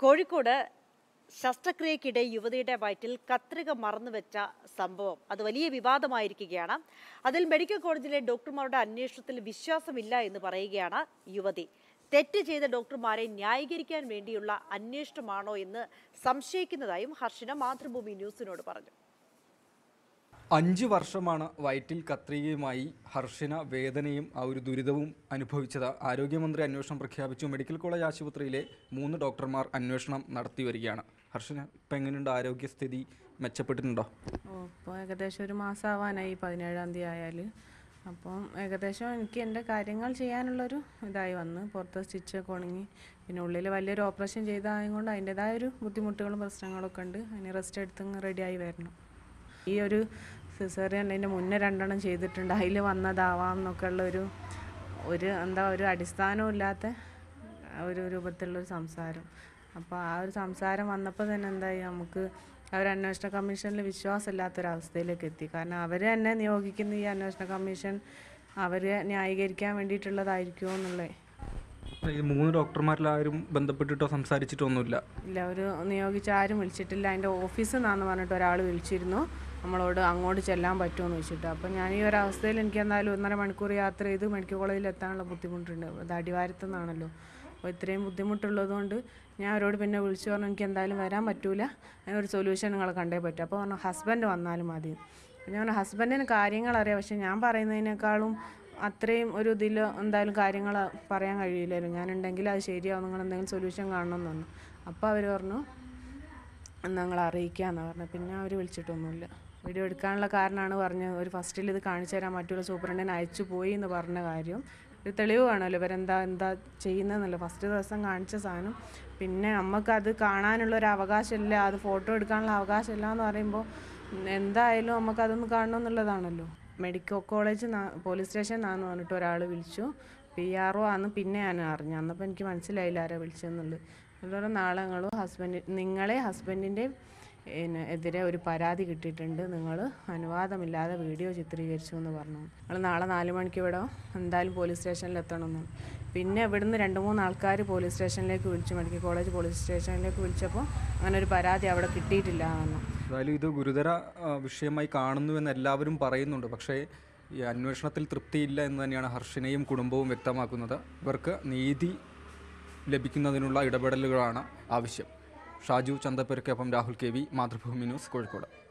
കോഴിക്കോട് ശസ്ത്രക്രിയക്കിടെ യുവതിയുടെ വയറ്റിൽ കത്രിക മറന്നു വെച്ച സംഭവം. അത് വലിയ വിവാദമായിരിക്കുകയാണ്. അതിൽ മെഡിക്കൽ കോളേജിലെ ഡോക്ടർമാരുടെ അന്വേഷണത്തിൽ വിശ്വാസമില്ല എന്ന് പറയുകയാണ് യുവതി. തെറ്റ് ചെയ്ത ഡോക്ടർമാരെ ന്യായീകരിക്കാൻ വേണ്ടിയുള്ള അന്വേഷണമാണോ എന്ന് സംശയിക്കുന്നതായും ഹർഷന മാതൃഭൂമി ന്യൂസിനോട് പറഞ്ഞു. അഞ്ച് വർഷമാണ് വയറ്റിൽ കത്രികയുമായി ഹർഷിന വേദനയും ആ ഒരു ദുരിതവും അനുഭവിച്ചത്. ആരോഗ്യമന്ത്രി അന്വേഷണം പ്രഖ്യാപിച്ചു. മെഡിക്കൽ കോളേജ് ആശുപത്രിയിലെ മൂന്ന് ഡോക്ടർമാർ അന്വേഷണം നടത്തി വരികയാണ്. ഹർഷിന ഇപ്പം എങ്ങനെയുണ്ട്? ആരോഗ്യസ്ഥിതി മെച്ചപ്പെട്ടിട്ടുണ്ടോ? ഇപ്പോൾ ഏകദേശം ഒരു മാസം ആവാനായി പതിനേഴാം തീയതി ആയാൽ അപ്പം ഏകദേശം എനിക്ക് എന്റെ കാര്യങ്ങൾ ചെയ്യാനുള്ളൊരു ഇതായി വന്ന് പുറത്ത് സ്റ്റിച്ചൊക്കെ ഉണങ്ങി പിന്നെ ഉള്ളിൽ വലിയൊരു ഓപ്പറേഷൻ ചെയ്തതായത് കൊണ്ട് അതിന്റെതായ ഒരു ബുദ്ധിമുട്ടുകളും പ്രശ്നങ്ങളൊക്കെ ഉണ്ട്. അതിന് റെസ്റ്റ് എടുത്ത് റെഡിയായി വരണം. ഈ ഒരു സിസേറിയൻ അതിന്റെ മുന്നേ രണ്ടെണ്ണം ചെയ്തിട്ടുണ്ട്. അതിൽ വന്നതാവാം എന്നൊക്കെ ഉള്ളൊരു ഒരു എന്താ ഒരു അടിസ്ഥാനവും ഇല്ലാത്ത ഒരു രൂപത്തിലുള്ളൊരു സംസാരം. അപ്പോൾ ആ ഒരു സംസാരം വന്നപ്പോൾ തന്നെ എന്തായി? നമുക്ക് അവർ അന്വേഷണ കമ്മീഷനിൽ വിശ്വാസമില്ലാത്തൊരവസ്ഥയിലേക്ക് എത്തി. കാരണം അവർ തന്നെ നിയോഗിക്കുന്ന ഈ അന്വേഷണ കമ്മീഷൻ അവരെ ന്യായീകരിക്കാൻ വേണ്ടിയിട്ടുള്ളതായിരിക്കുമോ എന്നുള്ളത് ഈ മൂന്ന് ഡോക്ടർമാരിലാരും ബന്ധപ്പെട്ടിട്ടോ സംസാരിച്ചിട്ടോ ഒന്നുമില്ല ഇല്ല ഒരു നിയോഗിച്ച ആരും വിളിച്ചിട്ടില്ല. അതിന്റെ ഓഫീസിൽ നിന്നാന്ന് പറഞ്ഞിട്ട് ഒരാൾ വിളിച്ചിരുന്നു. നമ്മളോട് അങ്ങോട്ട് ചെല്ലാൻ പറ്റുമോ എന്ന് വെച്ചിട്ട് അപ്പോൾ ഞാൻ ഈ ഒരു അവസ്ഥയിൽ എനിക്ക് എന്തായാലും ഒന്നര മണിക്കൂർ യാത്ര ചെയ്ത് മെഡിക്കൽ കോളേജിൽ എത്താനുള്ള ബുദ്ധിമുട്ടുണ്ട്. അത് അടിവാരത്തു നിന്നാണല്ലോ അപ്പോൾ ഇത്രയും ബുദ്ധിമുട്ടുള്ളത് കൊണ്ട് ഞാൻ അവരോട് പിന്നെ വിളിച്ചു പറഞ്ഞു എനിക്ക് എന്തായാലും വരാൻ പറ്റൂല. അതിനൊരു സൊല്യൂഷൻ നിങ്ങൾ കണ്ടേ പറ്റും. അപ്പോൾ പറഞ്ഞു ഹസ്ബൻഡ് വന്നാലും മതി. ഞാൻ ഹസ്ബൻഡിന് കാര്യങ്ങൾ അറിയാം. പക്ഷേ ഞാൻ പറയുന്നതിനേക്കാളും അത്രയും ഒരു ഇതിൽ എന്തായാലും കാര്യങ്ങൾ പറയാൻ കഴിയില്ലല്ലോ. ഞാനുണ്ടെങ്കിൽ അത് ശരിയാവും. നിങ്ങൾ എന്തെങ്കിലും സൊല്യൂഷൻ കാണണം എന്ന് പറഞ്ഞു. അപ്പോൾ അവർ പറഞ്ഞു എന്നാ നിങ്ങൾ അറിയിക്കാമെന്ന് പറഞ്ഞു പിന്നെ അവർ വിളിച്ചിട്ടൊന്നുമില്ല. വീഡിയോ എടുക്കാനുള്ള കാരണമാണ് പറഞ്ഞത്. ഒരു ഫസ്റ്റിൽ ഇത് കാണിച്ചു തരാൻ പറ്റുള്ള സൂപ്രണ്ടൻ അയച്ചു പോയി എന്ന് പറഞ്ഞ കാര്യം. ഒരു തെളിവ് വേണമല്ലോ. ഇവരെന്താ എന്താ ചെയ്യുന്നതെന്നല്ലോ. ഫസ്റ്റ് ദിവസം കാണിച്ച സാധനം. പിന്നെ നമുക്കത് കാണാനുള്ള ഒരു അവകാശമില്ല. അത് ഫോട്ടോ എടുക്കാനുള്ള അവകാശമില്ല എന്ന് പറയുമ്പോൾ എന്തായാലും നമുക്കതൊന്ന് കാണണം എന്നുള്ളതാണല്ലോ. മെഡിക്കൽ കോളേജ് പോലീസ് സ്റ്റേഷൻ എന്നാന്ന് പറഞ്ഞിട്ട് ഒരാൾ വിളിച്ചു. പി ആർ ഒ ആണ് പിന്നെ ഞാൻ അറിഞ്ഞു. അന്നപ്പോൾ എനിക്ക് മനസ്സിലായില്ല ആരാ വിളിച്ചതെന്നുള്ളത്. അതുപോലെ നാളെ നിങ്ങളും ഹസ്ബൻഡ് നിങ്ങളെ ഹസ്ബൻഡിന്റെ പിന്നെ എതിരെ ഒരു പരാതി കിട്ടിയിട്ടുണ്ട്. നിങ്ങൾ അനുവാദമില്ലാതെ വീഡിയോ ചിത്രീകരിച്ചു എന്ന് പറഞ്ഞു. നിങ്ങൾ നാളെ നാല് മണിക്ക് ഇവിടെ എന്തായാലും പോലീസ് സ്റ്റേഷനിൽ എത്തണമെന്ന്. പിന്നെ ഇവിടുന്ന് രണ്ട് മൂന്ന് ആൾക്കാർ പോലീസ് സ്റ്റേഷനിലേക്ക് വിളിച്ചു. മെഡിക്കൽ കോളേജ് പോലീസ് സ്റ്റേഷനിലേക്ക് വിളിച്ചപ്പോൾ അങ്ങനെ ഒരു പരാതി അവിടെ കിട്ടിയിട്ടില്ല എന്ന് എന്തായാലും ഇത് ഗുരുതര വിഷയമായി കാണുന്നുവെന്ന് എല്ലാവരും പറയുന്നുണ്ട്. പക്ഷേ ഈ അന്വേഷണത്തിൽ തൃപ്തിയില്ല എന്ന് തന്നെയാണ് ഹർഷിനെയും കുടുംബവും വ്യക്തമാക്കുന്നത്. ഇവർക്ക് നീതി ലഭിക്കുന്നതിനുള്ള ഇടപെടലുകളാണ് ആവശ്യം. Shaju ചന്തപ്പുരയ്ക്കൊപ്പം Rahul K V Mathrubhumi news Kozhikode.